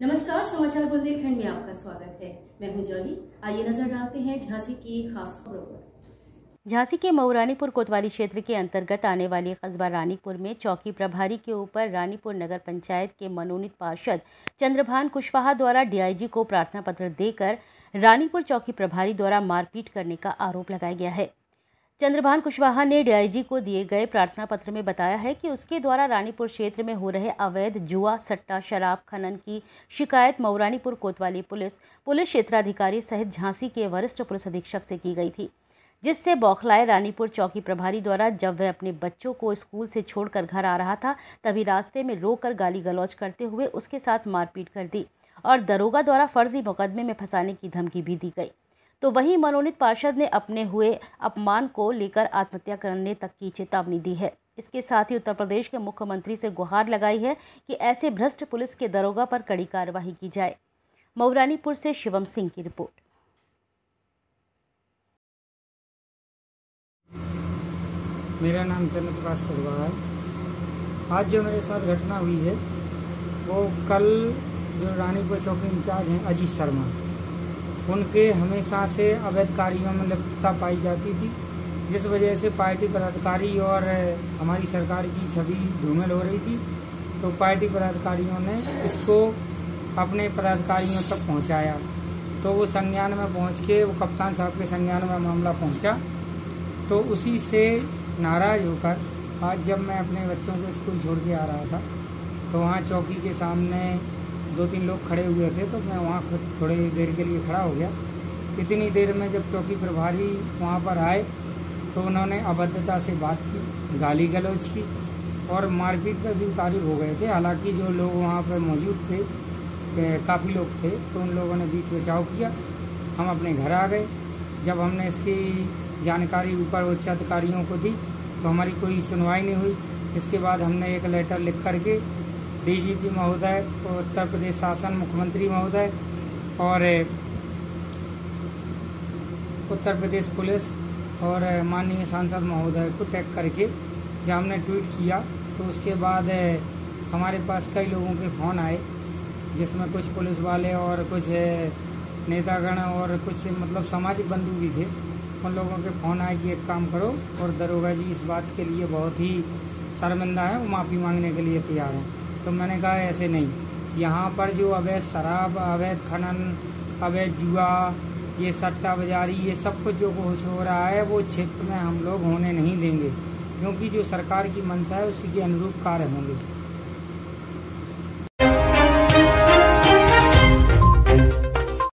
नमस्कार, समाचार बुंदेलखंड में आपका स्वागत है। मैं हूँ जॉली। आइए नज़र डालते हैं झांसी की खास खबरों पर। झांसी के मऊरानीपुर कोतवाली क्षेत्र के अंतर्गत आने वाले कस्बा रानीपुर में चौकी प्रभारी के ऊपर रानीपुर नगर पंचायत के मनोनीत पार्षद चंद्रभान कुशवाहा द्वारा डीआईजी को प्रार्थना पत्र देकर रानीपुर चौकी प्रभारी द्वारा मारपीट करने का आरोप लगाया गया है। चंद्रभान कुशवाहा ने डीआईजी को दिए गए प्रार्थना पत्र में बताया है कि उसके द्वारा रानीपुर क्षेत्र में हो रहे अवैध जुआ, सट्टा, शराब खनन की शिकायत मऊरानीपुर कोतवाली पुलिस पुलिस क्षेत्राधिकारी सहित झांसी के वरिष्ठ पुलिस अधीक्षक से की गई थी, जिससे बौखलाए रानीपुर चौकी प्रभारी द्वारा जब वह अपने बच्चों को स्कूल से छोड़कर घर आ रहा था, तभी रास्ते में रोककर गाली गलौज करते हुए उसके साथ मारपीट कर दी और दरोगा द्वारा फर्जी मुकदमे में फंसाने की धमकी भी दी गई। तो वहीं मनोनीत पार्षद ने अपने हुए अपमान को लेकर आत्महत्या करने तक की चेतावनी दी है। इसके साथ ही उत्तर प्रदेश के मुख्यमंत्री से गुहार लगाई है कि ऐसे भ्रष्ट पुलिस के दरोगा पर कड़ी कार्रवाई की जाए। मऊरानीपुर से शिवम सिंह की रिपोर्ट। मेरा नाम चंद्र प्रकाश कुशवाहा है। आज जो मेरे साथ घटना हुई है, वो कल जो रानीपुर चौकी इंचार्ज हैं अजीत शर्मा। उनके हमेशा से अवैध कार्यों में लिप्तता पाई जाती थी, जिस वजह से पार्टी पदाधिकारी और हमारी सरकार की छवि धूमिल हो रही थी। तो पार्टी पदाधिकारियों ने इसको अपने पदाधिकारियों तक पहुँचाया। तो वो संज्ञान में पहुँच के, वो कप्तान साहब के संज्ञान में मामला पहुँचा। तो उसी से नाराज़ होकर आज जब मैं अपने बच्चों को स्कूल छोड़ के आ रहा था तो वहाँ चौकी के सामने दो तीन लोग खड़े हुए थे तो मैं वहाँ खुद थोड़ी देर के लिए खड़ा हो गया। इतनी देर में जब चौकी प्रभारी वहाँ पर आए तो उन्होंने अभद्रता से बात की, गाली गलौज की और मारपीट पर भी तारीफ़ हो गए थे। हालाँकि जो लोग वहाँ पर मौजूद थे काफ़ी लोग थे तो उन लोगों ने बीच बचाव किया। हम अपने घर आ गए। जब हमने इसकी जानकारी ऊपर उच्च अधिकारियों को दी तो हमारी कोई सुनवाई नहीं हुई। इसके बाद हमने एक लेटर लिख करके डीजीपी महोदय, उत्तर प्रदेश शासन मुख्यमंत्री महोदय और, उत्तर प्रदेश पुलिस और माननीय सांसद महोदय को टैग करके जब हमने ट्वीट किया तो उसके बाद, हमारे पास कई लोगों के फ़ोन आए, जिसमें कुछ पुलिस वाले और कुछ, नेतागण और कुछ मतलब सामाजिक बंधु भी थे, उन लोगों के फ़ोन आए कि एक काम करो और दरोगा जी इस बात के लिए बहुत ही शर्मिंदा है वो माफ़ी मांगने के लिए तैयार हैं। तो मैंने कहा, ऐसे नहीं। यहाँ पर जो अवैध शराब, अवैध खनन, अवैध जुआ, ये सट्टा बाजारी, ये सब कुछ जो कुछ हो रहा है, वो क्षेत्र में हम लोग होने नहीं देंगे, क्योंकि जो सरकार की मंशा है, उसी के अनुरूप कार्य होंगे।